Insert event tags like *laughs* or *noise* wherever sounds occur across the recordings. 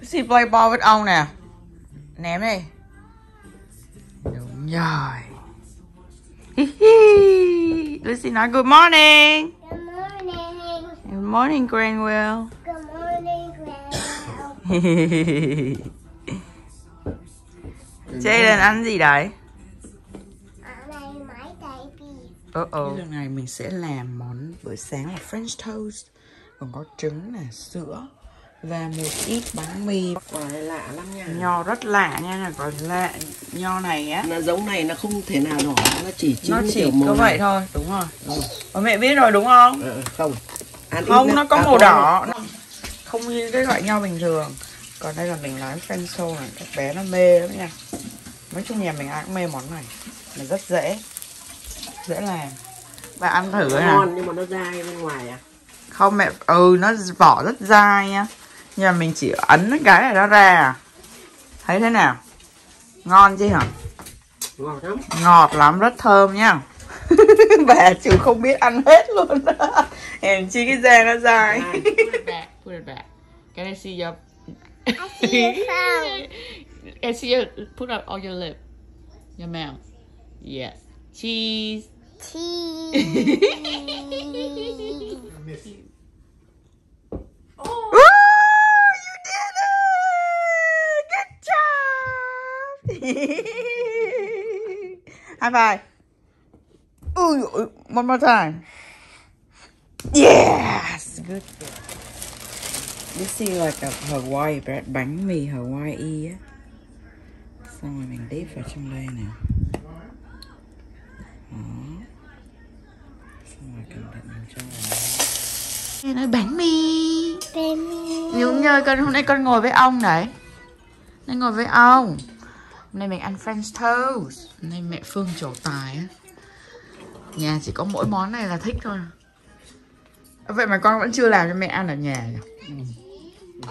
Lucy play ball với ông nè. Ném đi. Đúng rồi. Lucy nói good morning. Good morning. Good morning Granwell. Good morning, Grandma. Jalen ăn gì đấy? Ờ ờ Lần này mình sẽ làm món bữa sáng là French toast Còn có trứng nè, sữa Và một ít bánh mì. Quả này lạ lắm nha. Nho rất lạ nha, là còn lạ. Nho này á. Nó giống này nó không thể nào đỏ Nó chỉ Nó chỉ kiểu màu có vậy này. thôi, đúng rồi. Và mẹ biết rồi đúng không? Ờ, Không. Ăn Không, nó có À, màu đỏ. nó Không như cái loại nho bình thường. Còn đây là mình nói toast này Các bé nó mê lắm nha. Nói chung nhà mình ai cũng mê món này. Mà rất dễ. Dễ làm. Và ăn thử ngon nhưng mà nó dai bên ngoài à? Không mẹ, ừ nó vỏ rất dai nha Nhưng mà mình chỉ ấn cái này nó ra à. Thấy thế nào? Ngon chứ hả? Ngon lắm. Ngọt lắm, rất thơm nha. *laughs* Bà chủ không biết ăn hết luôn. *laughs* Hèn chi cái da nó dài. Put it back, put it back. Can I see your... I see your phone. *laughs* Can I see your... Put up on your lip. Your mouth. Yes Cheese. Cheese. Ooh, you did High five. Ooh, one more time. Yes! Good. This is like a Hawaii bread, bánh mì Hawaii á. Xong rồi mình dip vào trong đây nè. Đó. Xong rồi cẩn thận mình cho vào. Là bánh mì. Baby. Nhung nhơi con hôm nay con ngồi với ông đấy Nên ngồi với ông Hôm nay mình ăn French toast. Hôm nay mẹ Phương trổ tài á. Nhà chỉ có mỗi món này là thích thôi. Vậy mà con vẫn chưa làm cho mẹ ăn ở nhà nhỉ?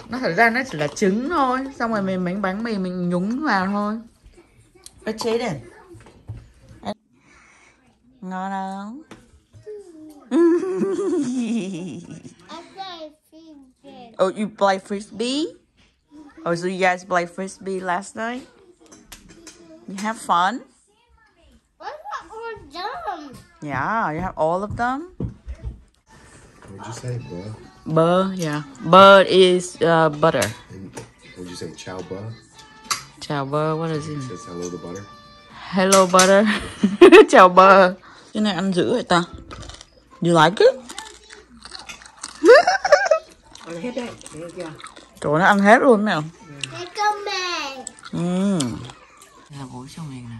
Nó thật ra nó chỉ là trứng thôi Xong rồi mình bánh bánh mì mình nhúng vào thôi. Ơ chế đèn Ngon không? *laughs* Oh, you play frisbee? Oh, so you guys play frisbee last night? You have fun? What about all dumb? Yeah, you have all of them. What'd you say, bro? Butter, yeah. Butter is uh, butter. And what'd you say, chow butter? Chào bơ, what is it? Says hello to butter. Hello butter. *laughs* Chào bơ. Cái này ăn dữ vậy ta? You like it? Ăn hết đấy Thấy chưa Trời nó ăn hết luôn nè. They come back. Ừ. Đây là bố chồng mình này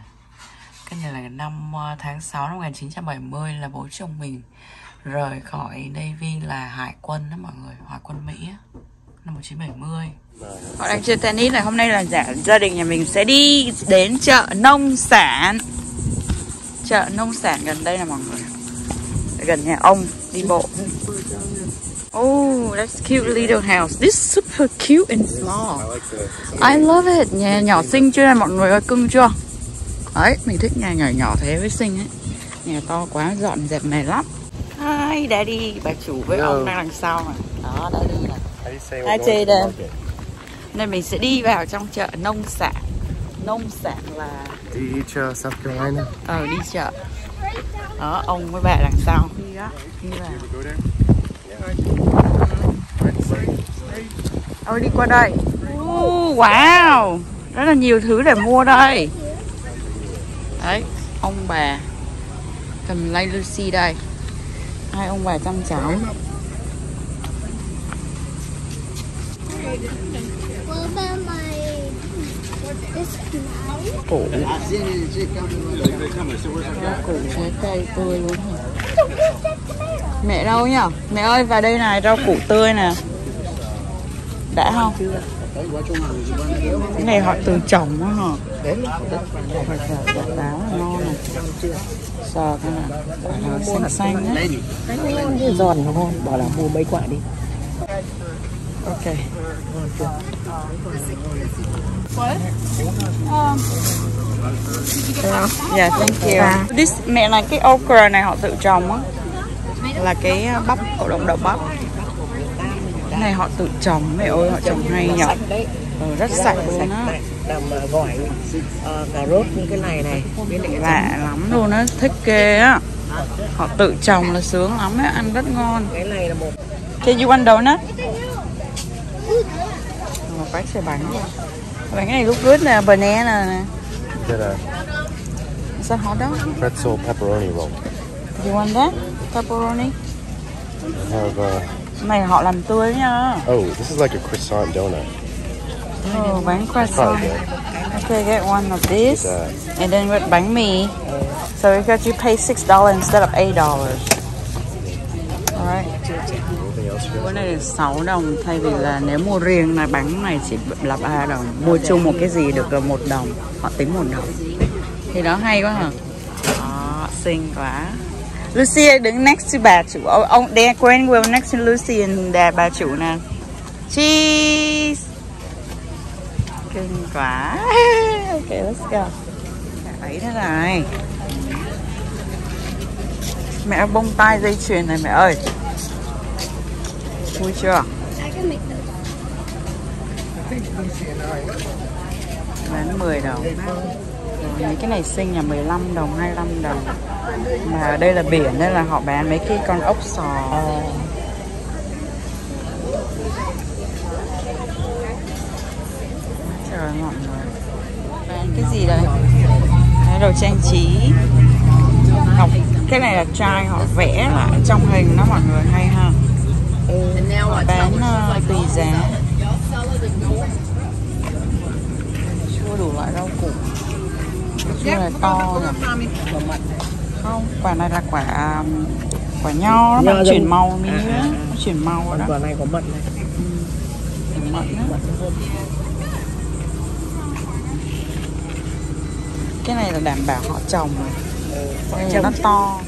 Cái này là năm ờ, tháng 6 năm 1970 là bố chồng mình rời khỏi Navy là hải quân đó mọi người, hải quân Mỹ. Năm 1970. Họ đang chơi tennis này, hôm nay là giả gia đình nhà mình sẽ đi đến chợ nông sản. Chợ nông sản gần đây là mọi người. Gần nhà ông đi bộ. Oh, that's cute little house. This is super cute and small. I like the. I love it. Nhà nhỏ xinh chưa mọi người ơi, cưng chưa? Đấy, mình thích nhà nhỏ nhỏ thế với xinh ấy. Nhà to quá dọn dẹp này lắm. Hi daddy, bà chủ với ông đang đằng sau này. Đó, daddy này. To the Jaden. market? Nên mình sẽ đi vào trong chợ nông sản. Nông sản là eat uh, South Carolina? ờ đi chợ. Đó, ông với bà đằng sau. Đi đó, đi vào. Ôi đi qua đây. Oh, wow. Rất là nhiều thứ để mua đây. Đấy, ông bà cầm lay Lucy đây. Hai ông bà chăm cháu. Củ. Củ trái cây tươi luôn hả? Mẹ đâu nhỉ? Mẹ ơi vào đây này, rau củ tươi nè. Đã không? Cái này họ từ trồng á hả? Phải quả táo là ngon này. Sờ cái này. Quả táo xanh xanh á. Giòn nó ngon Bảo là mua mấy quả đi Ok. Yeah, thank you. This mẹ là cái okra này họ tự trồng á. Là cái bắp, cổ động đậu bắp. Cái này họ tự trồng mẹ ơi họ trồng hay nhở ừ, rất sạch sạch luôn á. này làm ờ, gỏi ờ, cà rốt những cái này này. Bên này lạ lắm luôn á thích ghê á. Họ tự trồng là sướng lắm á ăn rất ngon. Cái này là một Can you want donut? Một bánh xe bánh Này lúc good nè, banana Get a Sao hot đó? pretzel pepperoni roll. You want that? Pepperoni? I have uh Này họ làm tươi nha oh, this is like a croissant donut. Oh, bánh croissant Probably good. Okay, get one of this Get. And then with bánh mì So because you pay $6 instead of $8 Alright. Này được 6 đồng thay vì là nếu mua riêng là bánh này chỉ là 3 đồng. Mua chung một cái gì được là 1 đồng Họ tính 1 đồng. Thì đó hay quá hả? Đó, xinh quá. Lucia đứng next to bà chủ. Ông, đe quên will next to Lucy and đè bà chủ nè. Cheese. Kinh quá. *laughs* Ok let's go. Ấy nữa này Mẹ bông tai dây chuyền này mẹ ơi. Vui chưa? Bán 10 đồng Rồi, Mấy cái này xinh là 15 đồng, 25 đồng. Mà ở đây là biển nên là họ bán mấy cái con ốc sò. Trời mọi người Bán cái gì đây? Đấy, đồ trang trí cái này là trai họ vẽ lại trong hình đó mọi người hay ha. Họ bán uh, tùy giá. Chua đủ loại rau củ. Chua này to nhỉ Không, quả này là quả quả nho nó đang giống- chuyển màu mí à, à, nó chuyển màu rồi đó. Quả này có mận này. Mận á. cái này là đảm bảo họ trồng rồi Đây là nó to.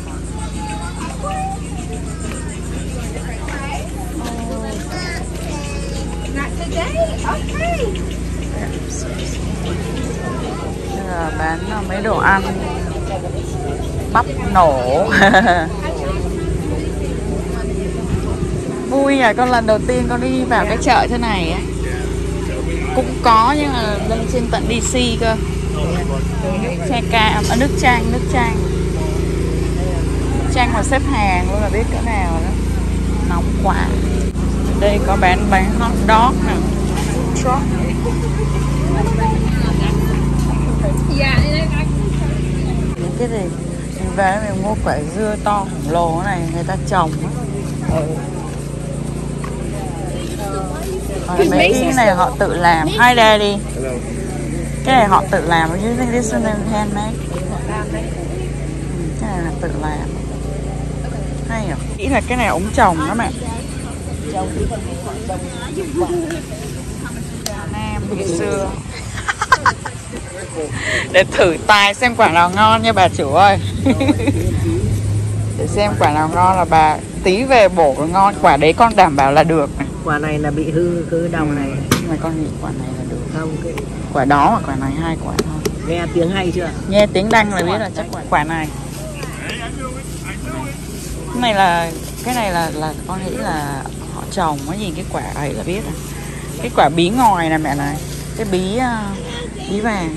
Là bán mấy đồ ăn. Bắp nổ. *laughs* Vui à con lần đầu tiên con đi vào cái chợ thế này cũng có nhưng mà lên trên tận DC cơ chai cam à, nước chanh nước chanh. Chanh mà xếp hàng luôn là biết cỡ nào đó. Nóng quá. Đây có bán bánh hot dog nè. Truck. Những cái gì mình về mình mua quả dưa to khổng lồ này người ta trồng Còn mấy cái này họ tự làm. hai daddy. Hello. Cái này họ tự làm think this one is handmade. Cái này là tự làm. Hay à nghĩ là cái này ống trồng đó mẹ Nam ngày xưa. Để thử tài xem quả nào ngon nha bà chủ ơi. Để xem quả nào ngon là bà tí về bổ ngon. Quả đấy con đảm bảo là được này. Quả này là bị hư hư đồng này. Mà con nghĩ quả này là không? Cái quả đó và quả này hai quả thôi. Nghe tiếng hay chưa? Nghe tiếng đăng là biết là chắc quả quả này. Cái này là cái này là là con nghĩ là họ trồng cái gì cái quả ấy là biết rồi. Cái quả bí ngòi này mẹ này. Cái bí uh, bí vàng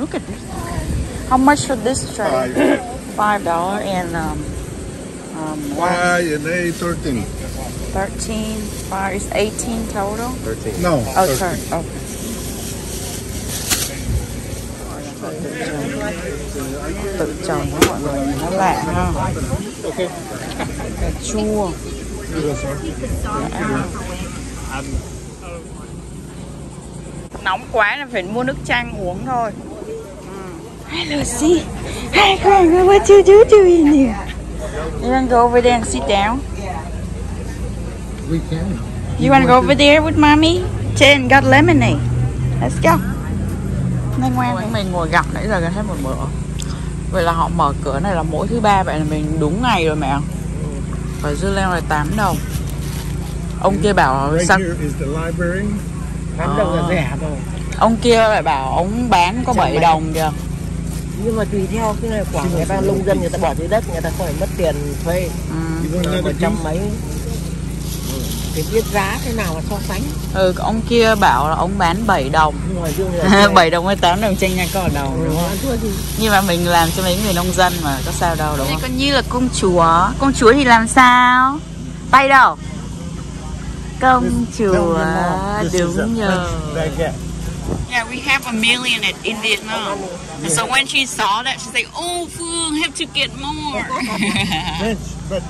look at this. How much for this tray? Five. *coughs* Dollar and um, um, one Five and eight, thirteen. Thirteen five is eighteen total? 13. No. oh sorry okay. Tự trồng đó mọi người nó lạ ha cà chua nóng quá là phải mua nước chanh uống thôi. Hi Lucy Hi girl what you do doing here You wanna go over there and sit down We can. You wanna go over there with mommy? Jen got lemonade. Let's go. Nên ngoan với mình ngồi gặp nãy giờ gần hết một bữa. Vậy là họ mở cửa này là mỗi thứ ba Vậy là mình đúng ngày rồi mẹ. Và dưa leo là 8 đồng. Ông kia bảo Right library. tám đồng là Ờ. rẻ rồi Ông kia lại bảo ông bán có 7 đồng kìa. Nhưng mà tùy theo cái này quả người ta nông dân người ta bỏ dưới đất người ta không phải mất tiền thuê. Ừ. You want một trăm mấy Thì biết giá thế nào mà so sánh. Ừ, ông kia bảo là ông bán 7 đồng Ngoài dương là *laughs* 7 đồng với 8 đồng tranh nhau có đồng đúng không? Nhưng mà mình làm cho mấy người nông dân mà có sao đâu đúng không? Con như là công chúa Công chúa thì làm sao? Tay đâu? Công chúa đúng nhờ baguette. Yeah, we have a million at, in Vietnam. And so when she saw that, she's like, "Oh, Phương, have to get more." But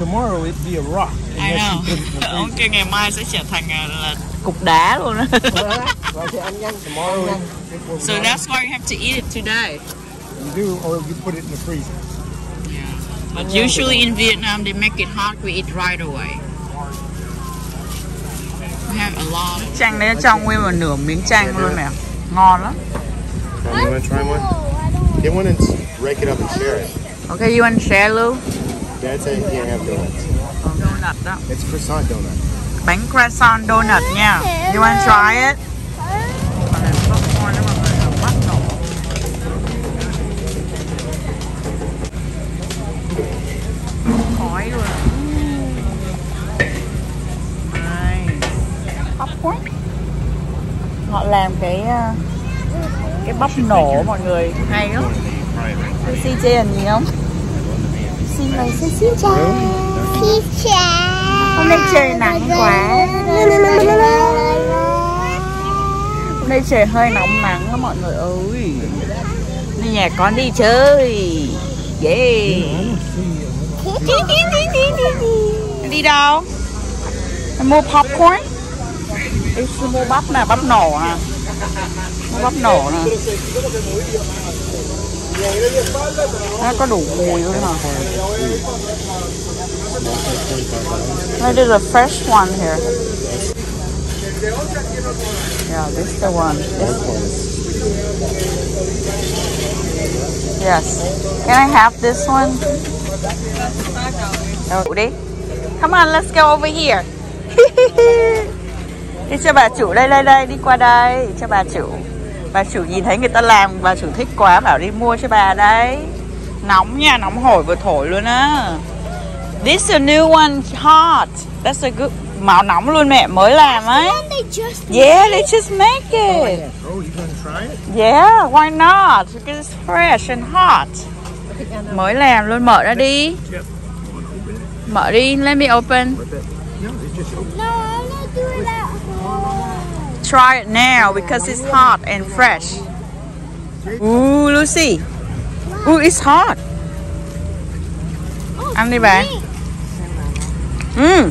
tomorrow it'd be a rock. I know. it *laughs* Ông kia ngày mai sẽ trở thành à, là cục đá luôn á. It, it will so that's why you have to eat it today. You do, or you put it in the freezer. Yeah. But usually in Vietnam, they make it hot. We eat right away. We have a lot. Chanh đấy trong nguyên một nửa miếng chanh luôn mẹ. Ngon lắm. You want to try one? Get one and rake it up and share it. Okay, you want to share, Lou? Dad said he can't have donuts. Donut đó. It's croissant donut. Bánh croissant donut nha. You want to try it? Là là. Khói luôn. Họ làm cái uh, cái bắp nổ mọi người hay lắm. Chơi làm gì không? Xin mời xin xin chào. Pizza. Hôm nay trời nắng quá. Hôm nay trời hơi nóng nắng đó mọi người ơi Nên nhà con đi chơi Yeah Đi đâu? Mua popcorn Đi mua bắp nè, bắp nổ Mua bắp nổ nè nó có đủ mùi luôn hả? I did a fresh one here. Yeah, this is the one. This. Yes. Can I have this one? Oh. Come on, let's go over here. *laughs* đi cho bà chủ đây đây đây đi qua đây cho bà chủ bà chủ nhìn thấy người ta làm bà chủ thích quá bảo đi mua cho bà đấy. Nóng nha nóng hổi vừa thổi luôn á. This is a new one hot. That's a good màu nóng luôn mẹ mới làm ấy. Yeah they just make it. Oh, try it? yeah why not? Because it's fresh and hot. Mới làm luôn mở ra đi. Mở đi let me open. No, I'm not doing that. Try it now because it's hot and fresh. Ooh Lucy. Ooh it's hot. Ăn đi ừ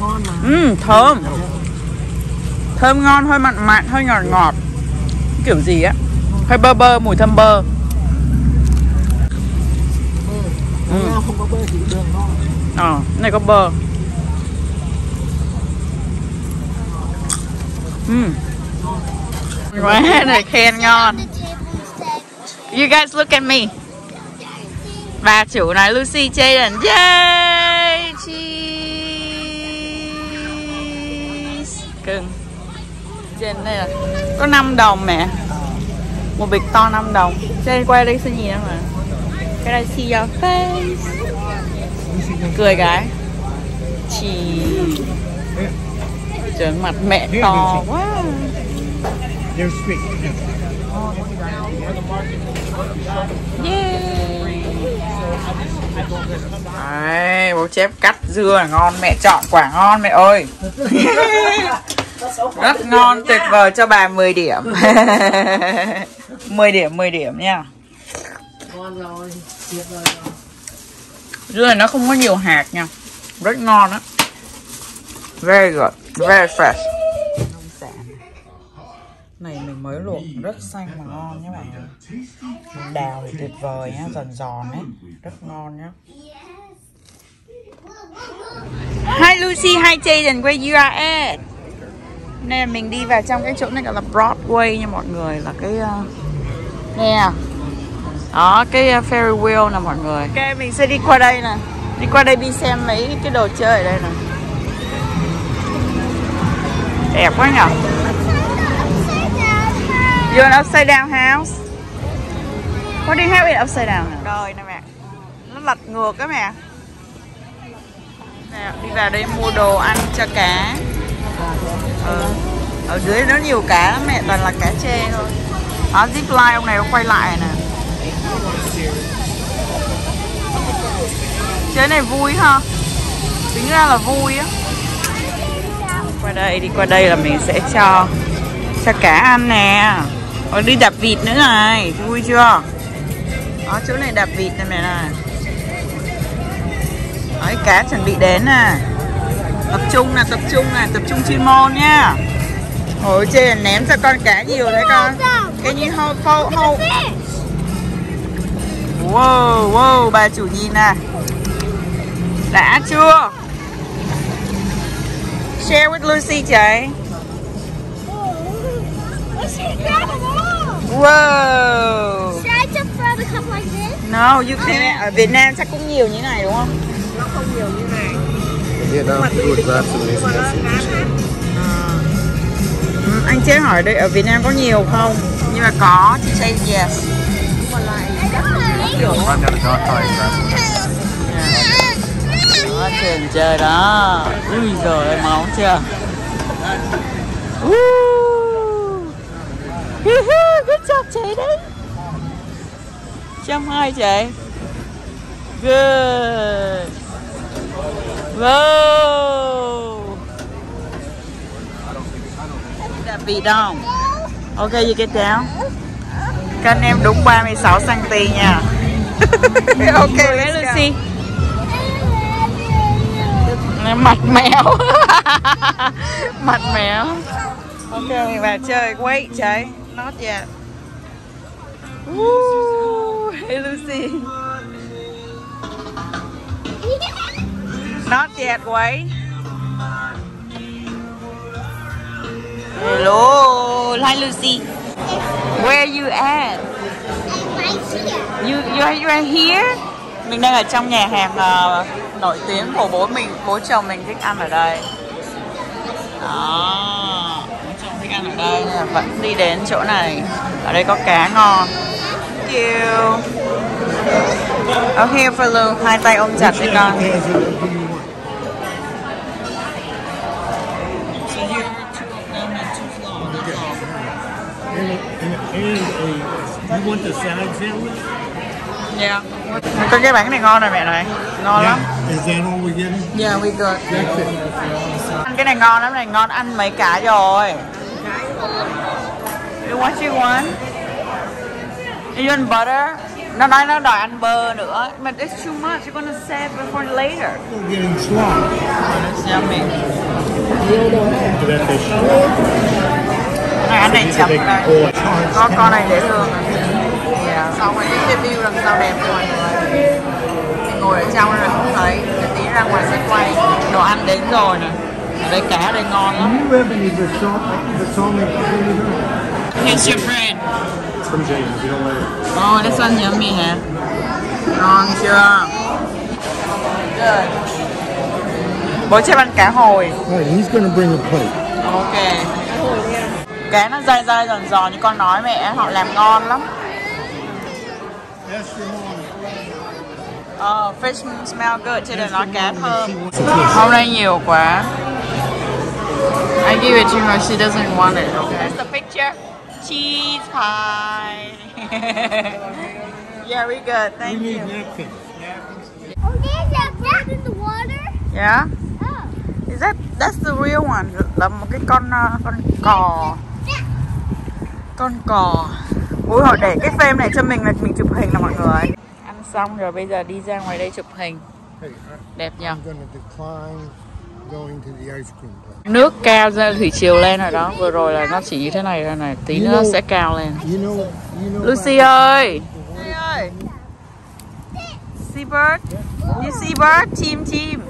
Ngon mà. ừ thơm. Thơm ngon hơi mặn mặn hơi ngọt ngọt. Kiểu gì á? Hơi bơ bơ mùi thơm bơ. Ở Nga không có bơ thì đường ngon. ờ này có bơ Mm. quá này khen ngon. You guys look at me. Bà chủ này Lucy Jaden yay, cheese. Cưng. Trên đây là có 5 đồng mẹ. Một bịch to 5 đồng. Trên quay đây xin gì nữa mà cái này see your face. Cười cái Cheese trời mặt mẹ to quá. Đấy, bố chép cắt dưa là ngon mẹ chọn quả ngon mẹ ơi. *laughs* Rất ngon tuyệt vời cho bà 10 điểm. *laughs* 10 điểm 10 điểm nha. Ngon rồi. Tuyệt vời rồi. dưa này nó không có nhiều hạt nha. Rất ngon á. Very good very fresh. Nông sản này. Mình mới luộc rất xanh mà ngon nhé bạn. Đào thì tuyệt vời nhá giòn giòn ấy. Rất ngon nhá. Hi Lucy, hi Jaden, where you are at? Nên là mình đi vào trong cái chỗ này gọi là Broadway nha mọi người. Là cái... Uh, nè. Đó, cái uh, Ferry wheel nè mọi người. Ok, mình sẽ đi qua đây nè. Đi qua đây đi xem mấy cái đồ chơi ở đây nè Đẹp quá nhở? You're an upside down house? What do you have it upside down? Rồi nè mẹ. Nó lật ngược á mẹ. Nè, đi vào đây mua đồ ăn cho cá. Ờ. ở dưới nó nhiều cá lắm mẹ toàn là cá chê thôi. Ờ, Đó zipline ông này nó quay lại nè. Chơi này vui ha. Tính ra là vui á qua đây đi qua đây là mình sẽ cho cho cá ăn nè. Còn đi đạp vịt nữa này vui chưa? Đó chỗ này đạp vịt này mẹ này. Đấy, cá chuẩn bị đến nè. Tập trung nè, tập trung nè, tập trung chuyên môn nha Ôi trên ném cho con cá nhiều đấy con. Cái như hô hô hô. Wow, wow, bà chủ nhìn nè. Đã chưa? Share with Lucy all. Wow Should I just throw the cup like this? No, you can't Ở Việt Nam chắc cũng nhiều như này đúng không? Grab some of these and have some fish. Ừ, anh chế hỏi đây ở Việt Nam có nhiều không? Nhưng mà có, chị say yes. I don't Run trường chơi đó. Ui giời ơi, máu chưa? Good job chị đấy. Trăm hai chị. Good. Wow. Đạp vị không? Ok, you get down. Cân em đúng 36 cm nha. *laughs* ok, Lucy. Mặt mèo. *laughs* Mặt mèo. Ok, mình vào chơi. Wait, chơi. Not yet. Woo. Hey, Lucy. Not yet, wait. Hello, hi Lucy. Where you at? right here. You you are, you are here? Mình đang ở trong nhà hàng ờ, nổi tiếng của bố mình, bố chồng mình thích ăn ở đây. Đó, bố chồng thích ăn ở đây nên là vẫn đi đến chỗ này. Ở đây có cá ngon. Thank you. Here for Lu. Hai tay ôm chặt đi con. And, and, and a, you want the side sandwich? Yeah. Có cái bánh này ngon này mẹ này. Ngon lắm. Is that all we're getting? Yeah, we good. Ăn cái này ngon lắm này, ngon ăn mấy cả rồi. You what you want? You want butter? Nó nói nó đòi ăn bơ nữa. But it's too much. You're gonna save it for later. We're getting slop. It's yummy. Fish. Này ăn này chấm it's Có con này dễ thương. Yeah. Sau cái review đằng sau đẹp cho mọi người. Mình ngồi ở trong rồi không thấy. Để tí ra ngoài sẽ quay. Đồ ăn đến rồi nè. Ở đây cá ở đây ngon lắm. Here's your friend. It's from James. You don't it. Oh, this one yummy hả? Ngon chưa? Good. Bố cho ăn cá hồi. Right, he's to bring a plate. Ok. Cá nó dai dai giòn giòn như con nói mẹ, họ làm ngon lắm. Your mom. Oh, fish smell good, chứ đừng nói cá thơm. Hôm nay nhiều quá. I give it to her, she doesn't want it, okay? That's the picture. Cheese pie. *laughs* yeah, we good, We thank need you. napkins. Oh, there's a bird in the water. Yeah? Oh. Is that that's the real one? Là một cái con uh, con cò. Con cò. Ui họ để cái frame này cho mình là mình chụp hình nè mọi người. Ăn xong rồi bây giờ đi ra ngoài đây chụp hình. Đẹp nhờ. Nước cao ra thủy chiều lên rồi đó. Vừa rồi là nó chỉ như thế này rồi này, tí nữa sẽ cao lên. Lucy ơi. Lucy ơi. Seabird. You seabird team team.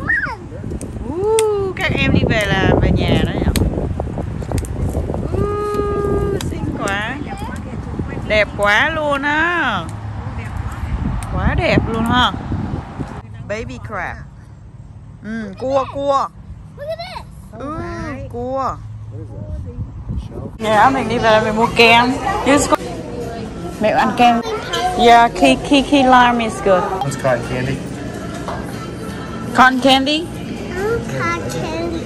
Uh, các em đi về là về nhà đấy ạ. Uh, xinh quá. Đẹp quá luôn á. Quá đẹp luôn ha. Baby crab. Ừ, cua cua. Ừ, cua. Dạ, mình đi về mình mua kem. Mẹ ăn kem. Yeah, key, key, key lime is good. Cotton candy? Cotton candy? cotton strawberry.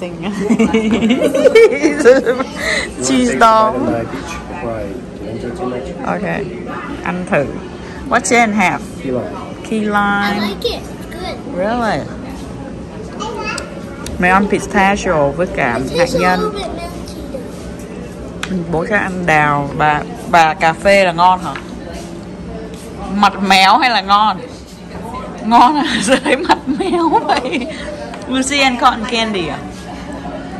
Xinh *laughs* cheese doll. Uh, beach fried. Don't do too much. ok ăn thử. What Jen have Kilo. key I lime. Like it. Good. really? Mày ăn pistachio với cả hạt nhân. bố cho ăn đào. Bà bà cà phê là ngon hả? Mặt méo hay là ngon? Ngon à thấy *laughs* mặt méo vậy. Lucy ăn cotton candy à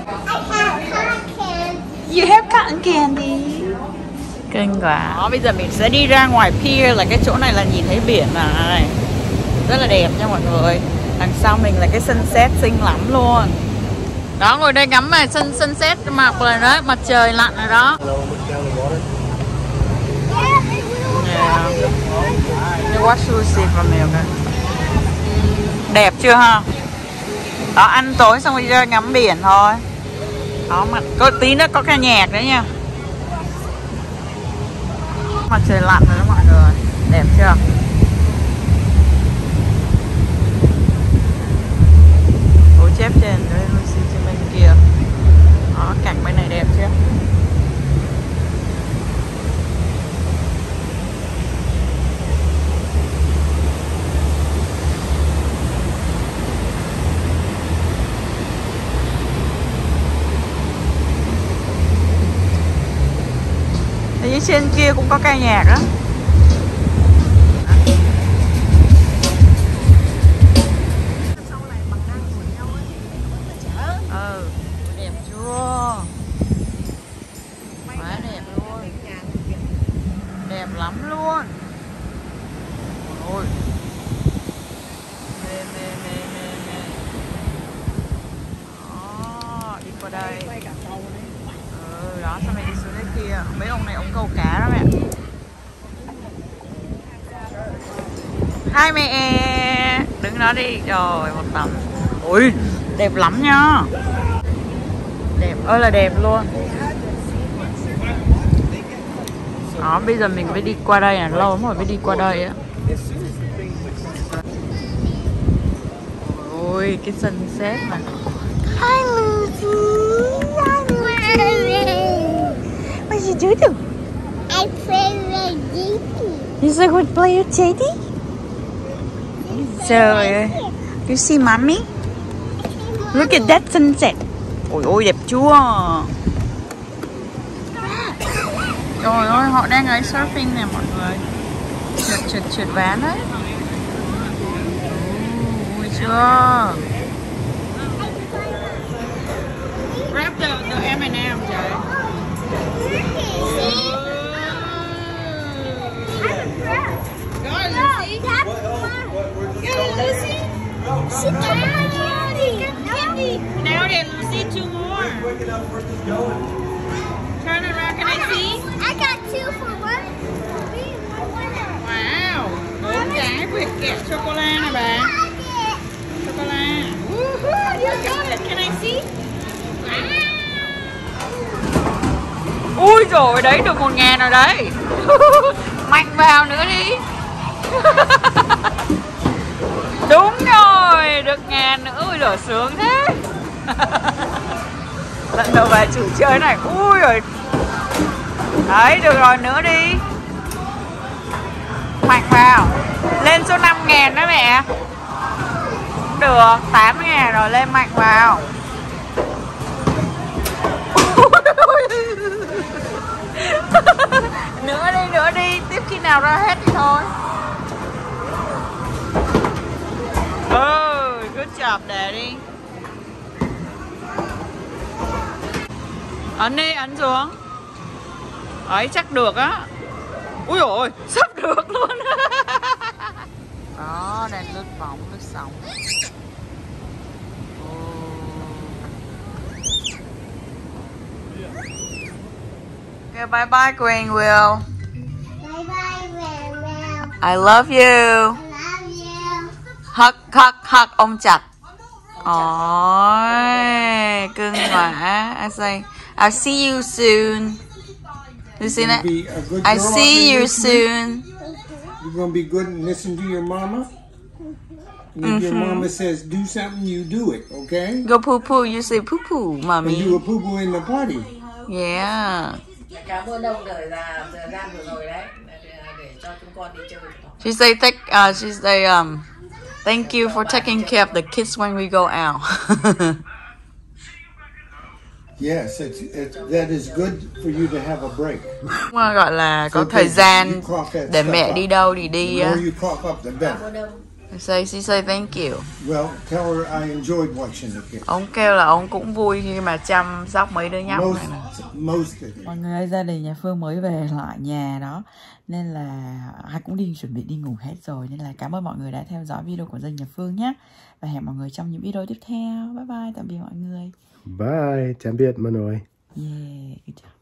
I have cotton. You have cotton candy Kinh quá Đó, Bây giờ mình sẽ đi ra ngoài pier là cái chỗ này là nhìn thấy biển mà này Rất là đẹp nha mọi người Đằng sau mình là cái sunset xinh lắm luôn Đó ngồi đây ngắm mà sun, sunset mặt rồi đó Mặt trời lặn rồi đó. Yeah. You watch Lucy from here okay? Đẹp chưa ha? Đó ăn tối xong rồi đi ra ngắm biển thôi có mặt có tí nữa có ca nhạc đấy nha Mặt trời lặn rồi đó mọi người Đẹp chưa? Bố chép trên rồi Lucy trên bên kia Đó cảnh bên này đẹp chưa? Ở dưới trên kia cũng có ca nhạc á. Hai mẹ Đứng đó đi Rồi, một tấm Ui, đẹp lắm nha Đẹp ơi là đẹp luôn Đó, bây giờ mình phải đi qua đây à Lâu lắm rồi mới đi qua đây á Ôi, cái sunset này Hi, Lucy. Hi, Lucy. What you do? I play with Jinky. You so good play with Teddy? So, uh, you see mommy? Look at that sunset. Ôi ôi đẹp chưa? Trời ơi, họ đang ấy surfing nè mọi người. Trượt trượt trượt ván đấy. Ôi chưa? Grab the, the M&M trời. See? I'm impressed. Go, Lucy. Candy. Candy. Now then, two more. Turn around, can I see? I got two for one. For me and one winner. Wow, bốn cái quyệt kẹo chocolate nè bà. hoo, Woohoo, you got it. Can I see? Wow. Ui rồi đấy được một ngàn rồi đấy. *laughs* Mạnh vào nữa đi. *laughs* Đúng rồi, được ngàn nữa. Ui rồi sướng thế. Lần đầu về chủ chơi này. Ui rồi. Đấy, được rồi nữa đi. Mạnh vào Lên số 5 ngàn đó mẹ Được 8 ngàn rồi lên mạnh vào *laughs* Nữa đi nữa đi Tiếp khi nào ra hết thì thôi Oh, good job daddy. Ấn đi, ấn xuống. Ấy chắc được á. Ui ôi, sắp được luôn. *laughs* Đó, đang lướt bóng, lướt sóng. Okay, bye bye Green Will. Bye bye, Mel. I love you I love you. Hug, hug, hug ôm chặt Ôi, cưng quá I say, I'll see you soon Lucy, Be a good I girl out see there, you Lucy. soon You're gonna be good and listen to your mama. And if your mama says do something, you do it, okay? Go poo poo, you say poo poo, And mommy. do a poo poo in the party. Yeah. Cảm ơn ông thời gian thời gian vừa rồi đấy để, để cho chúng con đi chơi. She say thank uh she say um thank you for taking care of the kids when we go out. *laughs* Yes, it's, it's that is good for you to have a break. Mà gọi là có Okay, thời gian you cough that để mẹ đi đâu thì đi á. more you cough up, the better. Say she say thank you. Well, tell her I enjoyed watching the kids. Ông kêu là ông cũng vui khi mà chăm sóc mấy đứa nhóc Most, này most of it. Mọi người ơi, gia đình nhà Phương mới về lại nhà đó Nên là ai cũng đi chuẩn bị đi ngủ hết rồi Nên là cảm ơn mọi người đã theo dõi video của gia đình nhà Phương nhé Và hẹn mọi người trong những video tiếp theo Bye bye, tạm biệt mọi người Bye. Tạm biệt mọi người. Yeah, good job